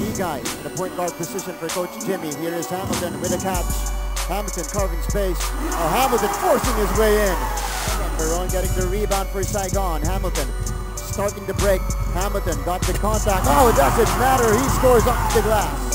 The point guard position for Coach Jimmy. Here is Hamilton with a catch. Hamilton carving space. Oh, Hamilton forcing his way in. Peron getting the rebound for Saigon. Hamilton starting the break. Hamilton got the contact. Oh, it doesn't matter. He scores off the glass.